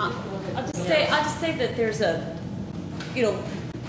Uh, say I'll just say that there's a, you know,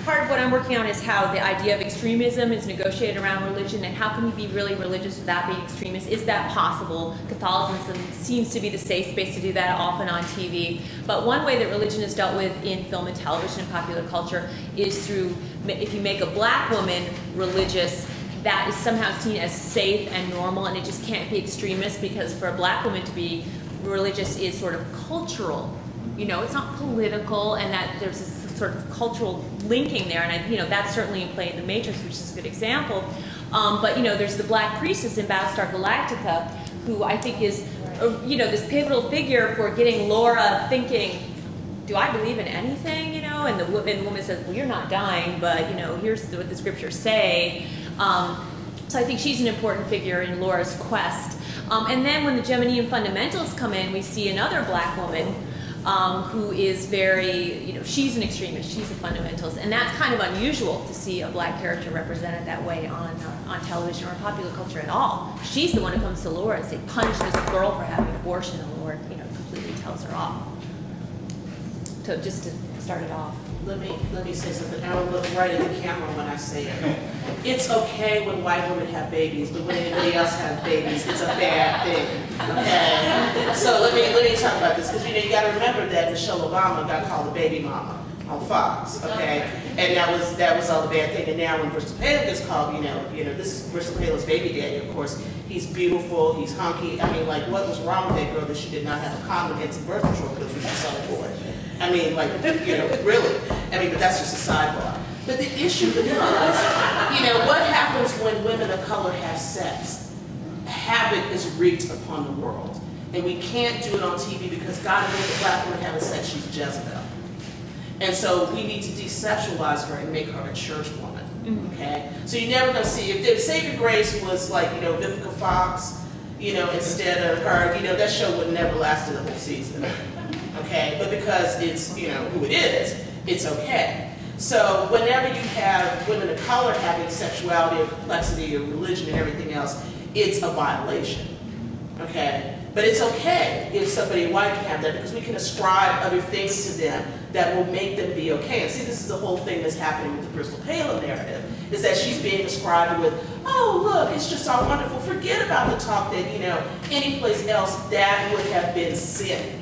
part of what I'm working on is how the idea of extremism is negotiated around religion and how can you be really religious without being extremist? Is that possible? Catholicism seems to be the safe space to do that, often on TV. But one way that religion is dealt with in film and television and popular culture is through, if you make a black woman religious, that is somehow seen as safe and normal and it just can't be extremist because for a black woman to be religious is sort of cultural. You know, it's not political and that there's this sort of cultural linking there, and I, you know that's certainly in play in The Matrix, which is a good example. Um, but you know, there's the Black Priestess in Battlestar Galactica, who I think is, uh, you know, this pivotal figure for getting Laura thinking, do I believe in anything? You know, and the, the woman says, well, you're not dying, but you know, here's what the scriptures say. Um, so I think she's an important figure in Laura's quest. Um, and then when the Geminian fundamentals come in, we see another black woman um, who is very, you know, she's an extremist, she's a fundamentalist, and that's kind of unusual to see a black character represented that way on uh, on television or popular culture at all. She's the one who comes to Laura and say, punish this girl for having an abortion, and Laura, you know, completely tells her off. So just to start it off let me let me say something. I will look right at the camera when I say it. It's okay when white women have babies, but when anybody else has babies, it's a bad thing. Okay. So let me let me talk about this because you know you got to remember that Michelle Obama got called a baby mama on Fox. Okay. And that was that was all the bad thing. And now when Bristol Palin gets called, you know, you know, this is Bristol Palin's baby daddy. Of course, he's beautiful. He's hunky. I mean, like, what was wrong with that girl that she did not have a condom against birth control pills when she saw the boy? I mean, like, you know, really. I mean, but that's just a sidebar. But the issue becomes, you know, what happens when women of color have sex? Havoc is wreaked upon the world. And we can't do it on TV because God made a black woman having sex, she's Jezebel. And so we need to desexualize her and make her a church woman. Mm-hmm. Okay? So you're never gonna see if, if Saving Grace was like, you know, Vivica Fox, you know, instead of her, you know, that show would never last the whole season okay? But because it's, you know, who it is, it's okay. So whenever you have women of color having sexuality or complexity or religion and everything else, it's a violation, okay? But it's okay if somebody white can have that because we can ascribe other things to them that will make them be okay. And see, this is the whole thing that's happening with the Bristol Palin narrative, is that she's being ascribed with, oh, look, it's just all wonderful. Forget about the talk that, you know, any place else that would have been sin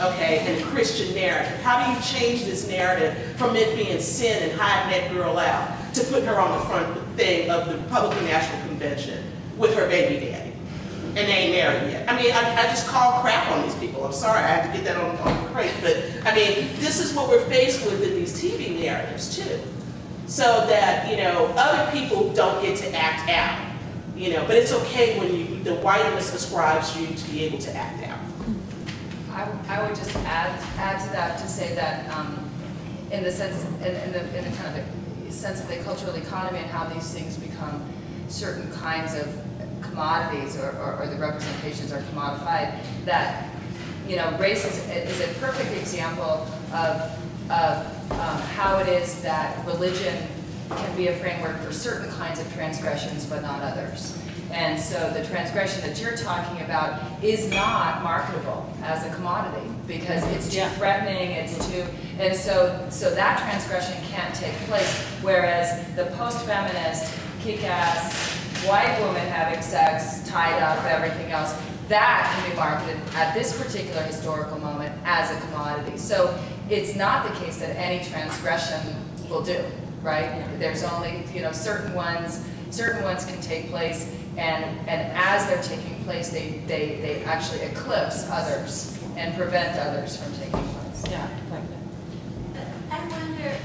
okay, and Christian narrative. How do you change this narrative from it being sin and hiding that girl out to put her on the front thing of the Republican National Convention with her baby daddy? And they ain't married yet. I mean, I, I just call crap on these people. I'm sorry, I had to get that on, on crate. But, I mean, this is what we're faced with in these TV narratives, too. So that, you know, other people don't get to act out. You know, but it's okay when you, the whiteness ascribes you to be able to act out. I, I would just add add to that to say that um, in the sense in, in, the in the kind of the sense of the cultural economy and how these things become certain kinds of commodities or, or, or the representations are commodified that you know race is, is a perfect example of of um, how it is that religion can be a framework for certain kinds of transgressions but not others. And so the transgression that you're talking about is not marketable as a commodity because it's too threatening, it's too, and so, so that transgression can't take place. Whereas the post-feminist, kick-ass, white woman having sex, tied up, everything else, that can be marketed at this particular historical moment as a commodity. So it's not the case that any transgression will do, right? There's only, you know, certain ones, certain ones can take place and, and as they're taking place, they, they, they actually eclipse others and prevent others from taking place. Yeah, like I wonder,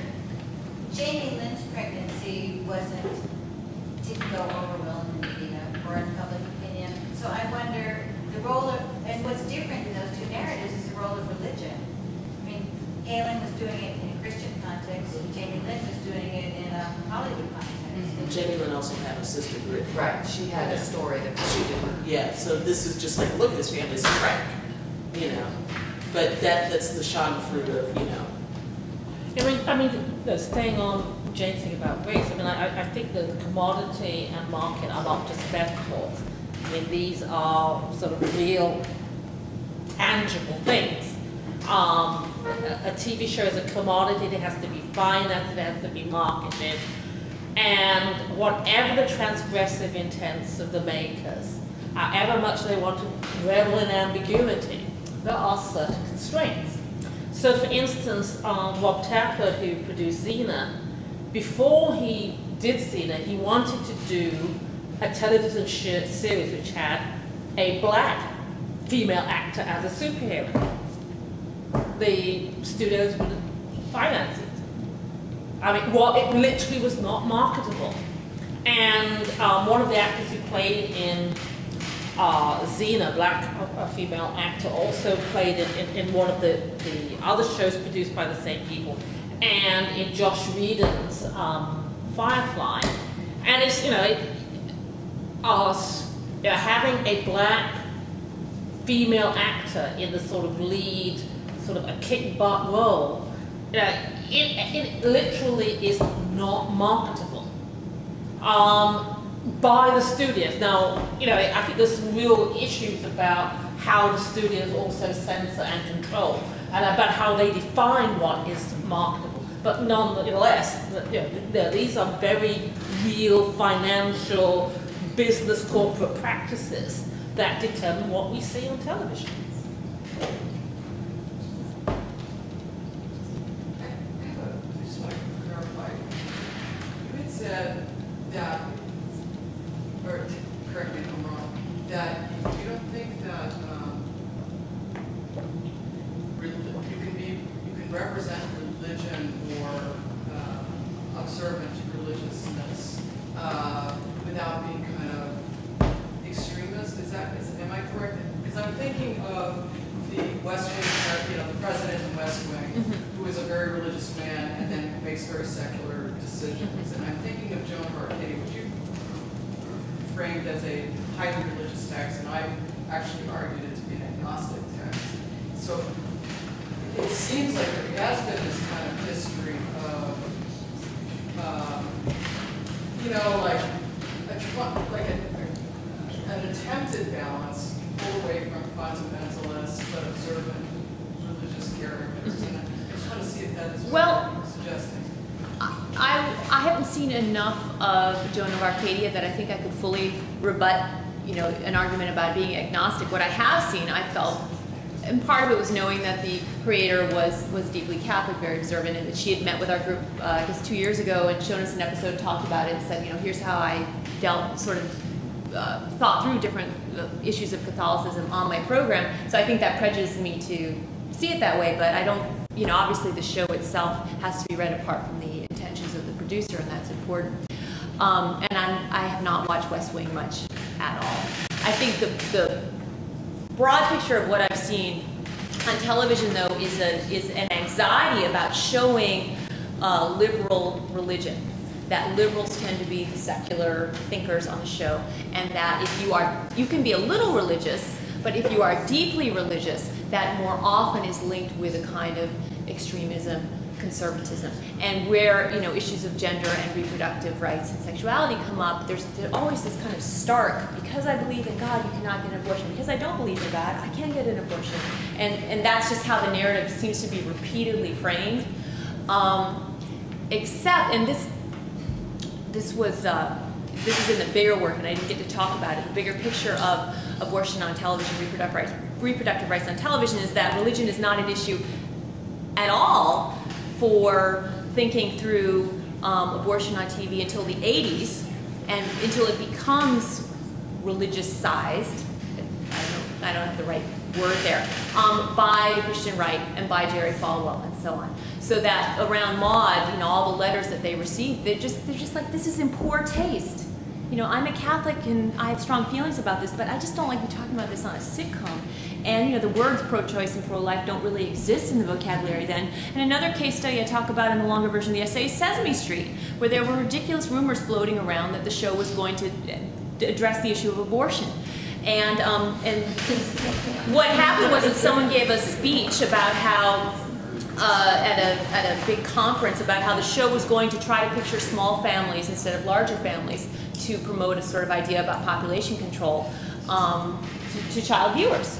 Jamie Lynn's pregnancy wasn't, didn't go over well in the media or in public opinion. So I wonder, the role of, and what's different in those two narratives is the role of religion. I mean, Palin was doing it in a Christian context, and Jamie Lynn was doing it in a Hollywood context. And Jamie Lynn also had a sister group. Right, she had a story that she did. Yeah, so this is just like, look at this family's crack, you know. But that that's the fruit of, you know. I mean, I mean, the, staying on Jane's thing about race, I mean, I, I think the commodity and market are not just metaphors. I mean, these are sort of real, tangible things. Um, a, a TV show is a commodity, it has to be financed, it has to be marketed. And whatever the transgressive intents of the makers, however much they want to revel in ambiguity, there are certain constraints. So, for instance, um, Rob Tapert, who produced Xena, before he did Xena, he wanted to do a television series which had a black female actor as a superhero. The studios wouldn't finance it. I mean, well, it literally was not marketable. And um, one of the actors who played in uh, Xena, black uh, female actor, also played in, in, in, one of the, the other shows produced by the same people, and in Joss Whedon's um, Firefly. And it's, you know, it, us know, having a black female actor in the sort of lead, sort of a kick butt role, you know, it, it literally is not marketable um, by the studios. Now, you know, I think there's some real issues about how the studios also censor and control, and about how they define what is marketable. But nonetheless, you know, these are very real financial, business, corporate practices that determine what we see on television. said that, or correct me if I'm wrong, that you don't think that um, you can be, you can represent religion or uh, observant religiousness uh, without being kind of extremist. Is that, is, am I correct? Because I'm thinking of the West Wing, you know, the president in West Wing, mm -hmm. who is a very religious man and then makes very secular decisions. And I'm thinking of Joan of Arcadia, which you framed as a highly religious text, and I actually argued it to be an agnostic text. So it seems like there has been this kind of history of, um, you know, like a, like a, an attempted balance away from fundamentalist but observant religious characters. And I just want to see if that is what well, you're suggesting. I, haven't seen enough of Joan of Arcadia that I think I could fully rebut, you know, an argument about being agnostic. What I have seen, I felt, and part of it was knowing that the creator was was deeply Catholic, very observant, and that she had met with our group, uh, I guess, two years ago and shown us an episode, talked about it, and said, you know, here's how I dealt, sort of uh, thought through different uh, issues of Catholicism on my program. So I think that prejudiced me to see it that way, but I don't, you know, obviously the show itself has to be read apart from the producer, and that's important. Um, and I'm, I have not watched West Wing much at all. I think the, the broad picture of what I've seen on television, though, is, a, is an anxiety about showing uh, liberal religion. That liberals tend to be the secular thinkers on the show, and that if you are, you can be a little religious, but if you are deeply religious, that more often is linked with a kind of extremism conservatism. And where you know issues of gender and reproductive rights and sexuality come up, there's, there's always this kind of stark, because I believe in God, you cannot get an abortion. Because I don't believe in God, I can get an abortion. And, and that's just how the narrative seems to be repeatedly framed. Um, except, and this, this was, uh, this is in the bigger work, and I didn't get to talk about it, the bigger picture of abortion on television, reproductive rights, reproductive rights on television is that religion is not an issue at all for thinking through um, abortion on TV until the 80s and until it becomes religious sized. I don't, I don't have the right word there, um, by the Christian right and by Jerry Falwell and so on. So that around Maude, you know, all the letters that they received, they're just, they're just like, this is in poor taste. You know, I'm a Catholic and I have strong feelings about this, but I just don't like you talking about this on a sitcom. And you know, the words pro-choice and pro-life don't really exist in the vocabulary then. And another case study I talk about in the longer version of the essay is Sesame Street, where there were ridiculous rumors floating around that the show was going to address the issue of abortion. And, um, and what happened was that someone gave a speech about how uh, at, a, at a big conference about how the show was going to try to picture small families instead of larger families to promote a sort of idea about population control um, to, to child viewers.